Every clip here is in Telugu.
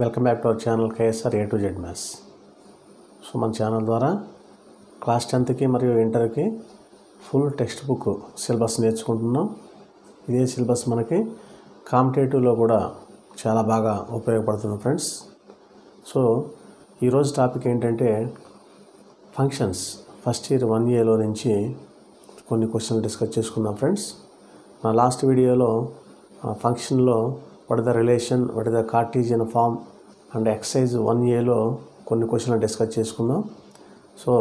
Welcome back to our channel KSR A to Z maths. So మన ఛానల్ ద్వారా క్లాస్ టెన్త్కి మరియు ఇంటర్కి ఫుల్ టెక్స్ట్ బుక్ సిలబస్ నేర్చుకుంటున్నాం. ఇదే సిలబస్ మనకి కాంపిటేటివ్లో కూడా చాలా బాగా ఉపయోగపడుతుంది ఫ్రెండ్స్. సో ఈరోజు టాపిక్ ఏంటంటే ఫంక్షన్స్. ఫస్ట్ ఇయర్ వన్ ఇయర్లో నుంచి కొన్ని క్వశ్చన్లు డిస్కస్ చేసుకుందాం ఫ్రెండ్స్. నా లాస్ట్ వీడియోలో ఫంక్షన్లో what the relation what the cartesian form and exercise one ఏలో కొన్ని క్వశ్చన్లు డిస్కస్ చేసుకుందాం. సో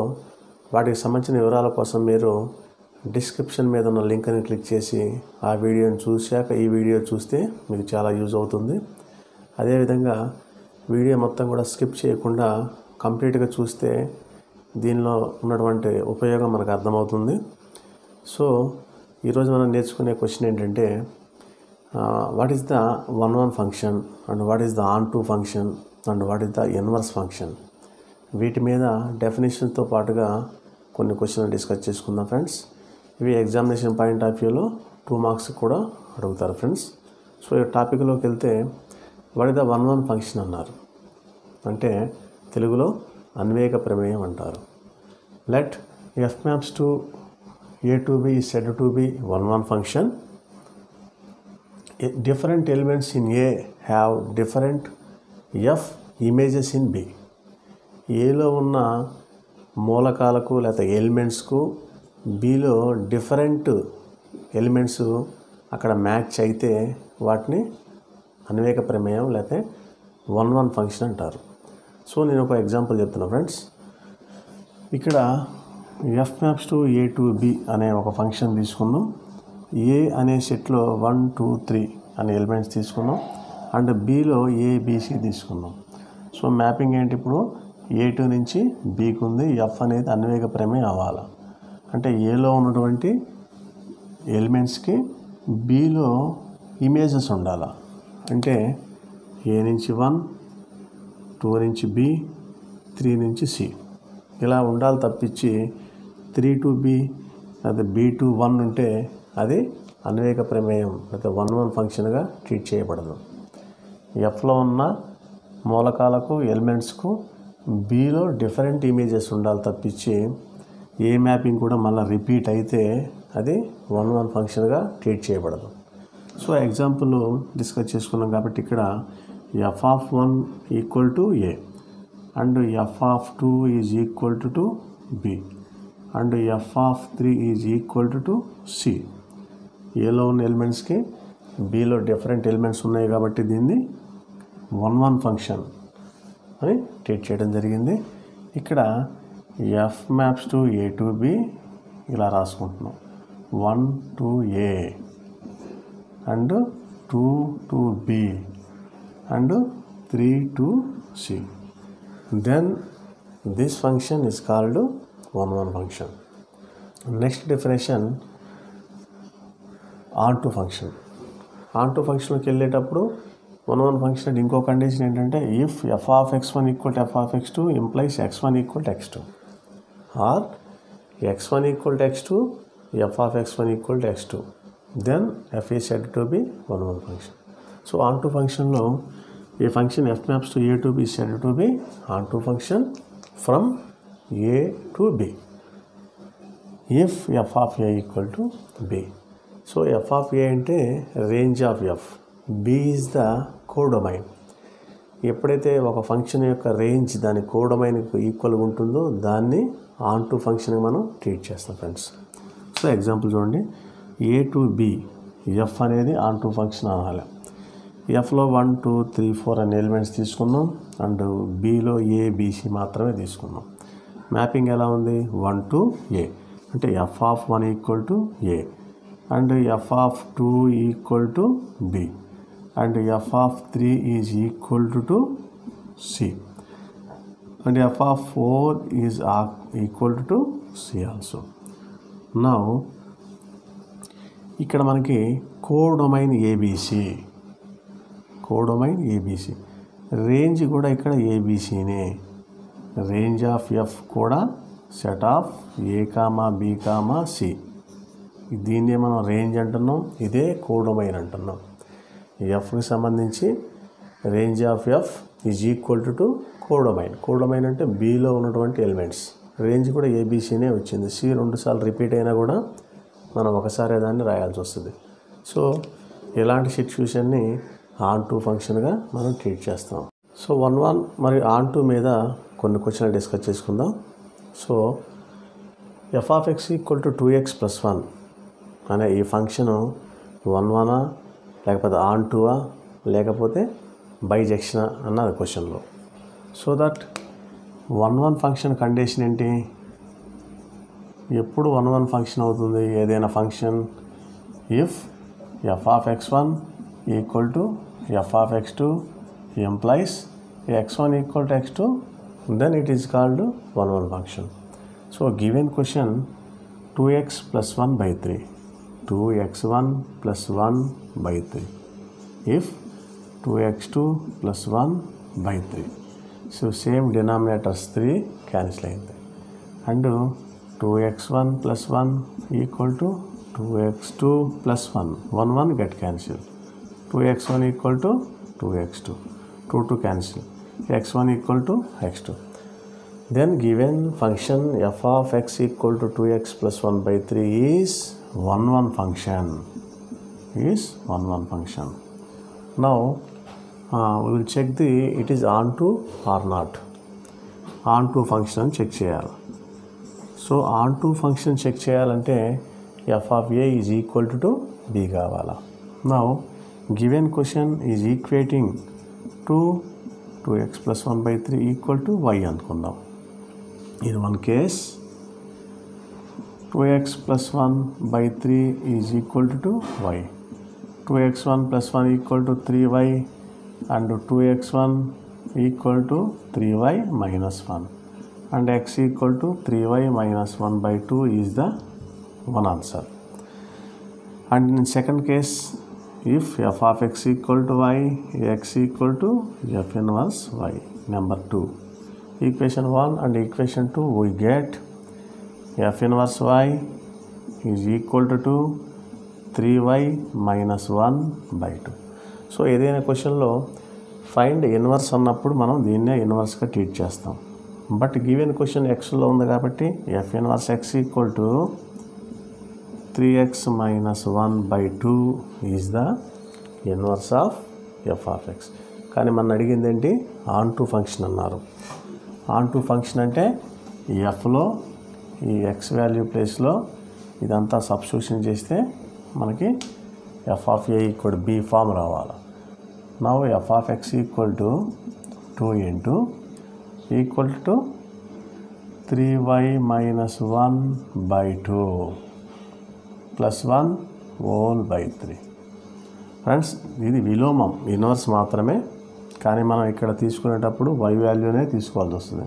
వాటికి సంబంధించిన వివరాల కోసం మీరు డిస్క్రిప్షన్ మీద ఉన్న లింక్ని క్లిక్ చేసి ఆ వీడియోని చూశాక ఈ వీడియో చూస్తే మీకు చాలా యూజ్ అవుతుంది. అదేవిధంగా వీడియో మొత్తం కూడా స్కిప్ చేయకుండా కంప్లీట్గా చూస్తే దీనిలో ఉన్నటువంటి ఉపయోగం మనకు అర్థమవుతుంది. సో ఈరోజు మనం నేర్చుకునే క్వశ్చన్ ఏంటంటే what is the one one function and what is the onto function and what is the inverse function వీటి మీద డెఫినేషన్తో పాటుగా కొన్ని క్వశ్చన్లు డిస్కస్ చేసుకుందాం ఫ్రెండ్స్ ఇవి ఎగ్జామినేషన్ పాయింట్ ఆఫ్ వ్యూలో టూ మార్క్స్ కూడా అడుగుతారు ఫ్రెండ్స్ సో ఈ టాపిక్లోకి వెళ్తే what is the one one function అన్నారు. అంటే తెలుగులో అన్వేక ప్రమేయం అంటారు. Let F maps to A to B said to be one one function different elements in A have different F images in B ఏలో ఉన్న మూలకాలకు లేకపోతే ఎలిమెంట్స్కు బిలో డిఫరెంట్ ఎలిమెంట్స్ అక్కడ మ్యాచ్ అయితే వాటిని అన్వేక ప్రమేయం లేకపోతే వన్ వన్ ఫంక్షన్ అంటారు. సో నేను ఒక ఎగ్జాంపుల్ చెప్తున్నా ఫ్రెండ్స్ ఇక్కడ F maps to A to B అనే ఒక ఫంక్షన్ తీసుకున్నాం ఏ అనే సెట్లో వన్ టూ త్రీ అనే ఎలిమెంట్స్ తీసుకున్నాం. అండ్ బీలో ఏబిసి తీసుకున్నాం. సో మ్యాపింగ్ ఏంటి ఇప్పుడు? ఏ టూ నుంచి బీకి ఉంది. ఎఫ్ అనేది అన్వేగ ప్రమే అవ్వాలి? అంటే ఏలో ఉన్నటువంటి ఎలిమెంట్స్కి బీలో ఇమేజెస్ ఉండాలి? అంటే ఏ నుంచి వన్ టూ నుంచి బి త్రీ నుంచి సి ఇలా ఉండాలి తప్పించి త్రీ టు బి లేదా బి టు వన్ ఉంటే అది అన్వేక ప్రమేయం లేదా వన్ వన్ ఫంక్షన్గా ట్రీట్ చేయబడదు. ఎఫ్లో ఉన్న మూలకాలకు ఎలిమెంట్స్కు బీలో డిఫరెంట్ ఇమేజెస్ ఉండాలి తప్పించి ఏ మ్యాపింగ్ కూడా మళ్ళీ రిపీట్ అయితే అది వన్ వన్ ఫంక్షన్గా ట్రీట్ చేయబడదు. సో ఎగ్జాంపుల్ డిస్కస్ చేసుకున్నాం కాబట్టి ఇక్కడ F of one equal to A and F of two is equal to to B and F of three is equal to to C ఏలో ఉన్న ఎలిమెంట్స్కి బిలో డిఫరెంట్ ఎలిమెంట్స్ ఉన్నాయి కాబట్టి దీన్ని వన్ వన్ ఫంక్షన్ అని ట్రీట్ చేయడం జరిగింది. ఇక్కడ F maps to A to B ఇలా రాసుకుంటున్నాం. One to A and two to B and three to C then this function is called one one function next definition onto function. Onto ఫంక్షన్కి వెళ్ళేటప్పుడు వన్ వన్ ఫంక్షన్ ఇంకో కండిషన్ ఏంటంటే if F of X one equal to F of X two implies X one equal to X two or X one equal to X two F of X one equal to X two then F ఈ set to B one one function so onto ఫంక్షన్లో A function F maps to A to B set to B onto function from A to B if F of A equal to B so F of A అంటే range of F B is the codomain ఎప్పుడైతే ఒక ఫంక్షన్ యొక్క రేంజ్ దాని కోడొమైన్కి ఈక్వల్గా ఉంటుందో దాన్ని ఆన్ టు ఫంక్షన్కి మనం ట్రీట్ చేస్తాం ఫ్రెండ్స్ సో ఎగ్జాంపుల్ చూడండి. ఏ టు బి ఎఫ్ అనేది ఆన్ టు ఫంక్షన్ అనాలి. ఎఫ్లో వన్ టూ త్రీ ఫోర్ అనే ఎలిమెంట్స్ తీసుకున్నాం అండ్ బీలో ఏబీసీ మాత్రమే తీసుకున్నాం. మ్యాపింగ్ ఎలా ఉంది? వన్ టు ఏ అంటే F of one equal to A and F of two equal to B. And F of three is equal to to C. And F of four is equal to C also. నా ఇక్కడ మనకి codomain A B C. Codomain A B C. Range కూడా ఇక్కడ ఏబీసీనే. రేంజ్ ఆఫ్ ఎఫ్ కూడా set of A comma B comma C. దీన్నే మనం రేంజ్ అంటున్నాం. ఇదే కోడొమైన్ అంటున్నాం. ఎఫ్కి సంబంధించి range of F is equal to to codomain codomain అంటే బీలో ఉన్నటువంటి ఎలిమెంట్స్. రేంజ్ కూడా ఏబీసీనే వచ్చింది. సి రెండుసార్లు రిపీట్ అయినా కూడా మనం ఒకసారి దాన్ని రాయాల్సి వస్తుంది. సో ఇలాంటి సిచ్యువేషన్ని ఆన్ టూ ఫంక్షన్గా మనం ట్రీట్ చేస్తాం. సో వన్ వన్ మరియు ఆన్ టూ మీద కొన్ని క్వశ్చన్లు డిస్కస్ చేసుకుందాం. So F of X equal to two X plus one అనే ఈ ఫంక్షను వన్ వనా లేకపోతే ఆన్ టూవా లేకపోతే బైజెక్షనా అన్నది క్వశ్చన్లో so that one one function condition ఏంటి? ఎప్పుడు వన్ వన్ ఫంక్షన్ అవుతుంది? ఏదైనా function if F of X one equal to F of X two implies X one equal to X two then it is called one one function so given question two X plus one by three 2x1 plus 1 by 3 if 2x2 plus 1 by 3 so same denominators 3 cancel and 2x1 plus 1 equal to 2x2 plus 1 1 1 get cancelled. 2x1 equal to 2x2 2 2 cancel. X1 equal to x2 then given function f of x equal to 2x plus 1 by 3 is 1 1 function is 1 1 function now uh, we will check the it is on to or not. Function అని చెక్ చేయాలి. So onto function check చేయాలంటే F of A is equal to B కావాలా. నా given question is equating to two X plus one by three equal to Y అనుకుందాం. In one case 2x plus 1 by 3 is equal to 2y 2x1 plus 1 equal to 3y and 2x1 equal to 3y minus 1 and x equal to 3y minus 1 by 2 is the one answer. And in second case if f of x equal to y x equal to f inverse y number 2 equation 1 and equation 2 we get F inverse Y is equal to to three Y minus one by two so ఏదైనా క్వశ్చన్లో ఫైండ్ ఇన్వర్స్ అన్నప్పుడు మనం దీన్నే ఇన్వర్స్గా ట్రీట్ చేస్తాం. బట్ గివెన్ క్వశ్చన్ ఎక్స్లో ఉంది కాబట్టి F inverse X equal to three X minus one by two is the inverse of F of X కానీ మన అడిగింది ఏంటి ఆన్ టు ఫంక్షన్ అన్నారు. ఆన్ టు ఫంక్షన్ అంటే ఈ ఎఫ్లో ఈ ఎక్స్ వాల్యూ ప్లేస్లో ఇదంతా సబ్స్టిట్యూషన్ చేస్తే మనకి F of A equal B form రావాలి. Now F of X equal to two into equal to three Y minus one by two plus one whole by three friends ఇది విలోమం. ఇన్వర్స్ మాత్రమే. కానీ మనం ఇక్కడ తీసుకునేటప్పుడు వై వాల్యూనే తీసుకోవాల్సి వస్తుంది.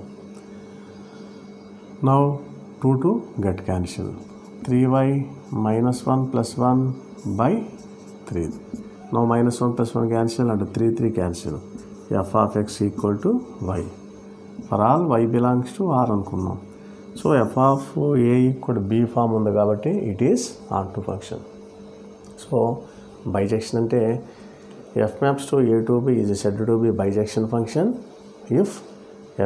Now two two get cancel. Three Y minus one plus one by three. No minus one plus one cancel and three three cancel. F of X equal to Y. For all Y belongs to R అనుకున్నాం. So F of A equal B form ఉంది కాబట్టి it is R to function. So bijection అంటే F maps to A to B is said to be bijection function if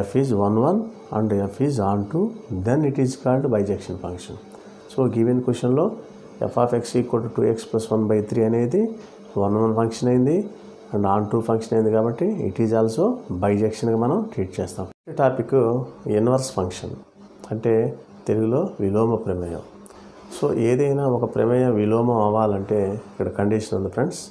F is one one and F is onto then it is called bijection function so given క్వశ్చన్లో F of X equal to two X plus one by three అనేది వన్ వన్ ఫంక్షన్ అయింది అండ్ ఆన్ టూ ఫంక్షన్ అయింది కాబట్టి ఇట్ ఈజ్ ఆల్సో బైజెక్షన్గా మనం ట్రీట్ చేస్తాం. టాపిక్ ఇన్వర్స్ ఫంక్షన్ అంటే తెలుగులో విలోమ ప్రమేయం. సో ఏదైనా ఒక ప్రమేయం విలోమం అవ్వాలంటే ఇక్కడ కండిషన్ ఉంది friends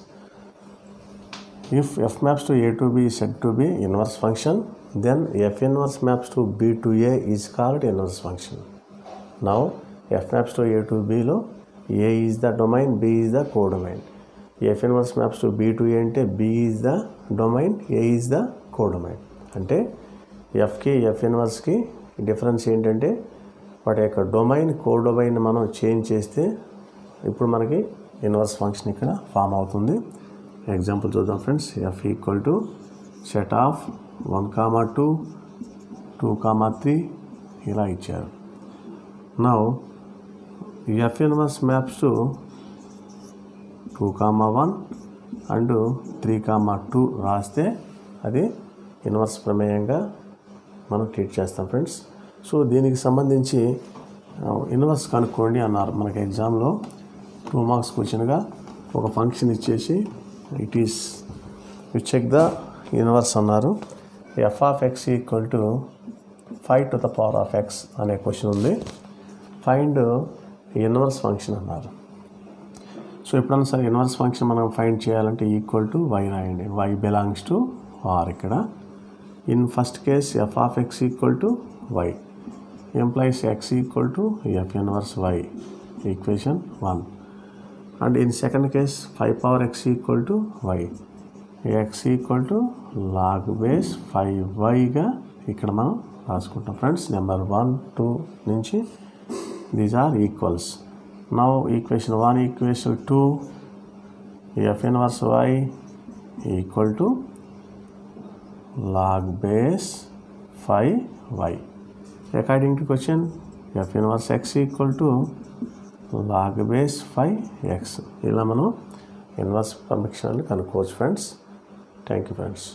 if F maps to A to B set to B inverse function then F inverse maps to B to A is called inverse function now F maps to A to below A is the domain B is the codomain F inverse maps to B to A అంటే B is the domain A is the co అంటే ఎఫ్కి ఎఫ్ ఇన్వర్స్కి డిఫరెన్స్ ఏంటంటే వాటి యొక్క డొమైన్ కో డొమైన్ మనం చేంజ్ చేస్తే ఇప్పుడు మనకి ఇన్వర్స్ ఫంక్షన్ ఇక్కడ ఫామ్ అవుతుంది. ఎగ్జాంపుల్ చూద్దాం friends F equal to set of one comma two two comma three ఇలా ఇచ్చారు. Now F inverse maps to two comma one and three comma two రాస్తే అది ఇన్వర్స్ ప్రమేయంగా మనం ట్రీట్ చేస్తాం ఫ్రెండ్స్. సో దీనికి సంబంధించి uh, ఇన్వర్స్ కనుక్కోండి అన్నారు. మనకి ఎగ్జామ్లో టూ మార్క్స్ క్వశ్చన్గా ఒక ఫంక్షన్ ఇచ్చేసి it is you check the inverse అన్నారు. F of x equal to five to the power of x అనే క్వశ్చన్ ఉంది. ఫైండ్ ఇన్వర్స్ ఫంక్షన్ అన్నారు. సో ఎప్పుడన్నా సరే ఇన్వర్స్ ఫంక్షన్ మనం ఫైండ్ చేయాలంటే ఈక్వల్ టు వై రాయండి. వై బిలాంగ్స్ టు ఆర్ ఇక్కడ. In first case f of x equal to y implies x equal to f inverse y equation one and in second case five power x equal to y x equal to log base five వైగా ఇక్కడ మనం రాసుకుంటాం. ఫ్రెండ్స్ నెంబర్ వన్ టూ నుంచి these are equals now equation one equation two f inverse y equal to log base five y according to question f inverse x equal to log base five x ఇలా మనం ఇన్వర్స్ ఫంక్షన్ కనుక్కోవచ్చు ఫ్రెండ్స్ థ్యాంక్ యూ ఫ్రెండ్స్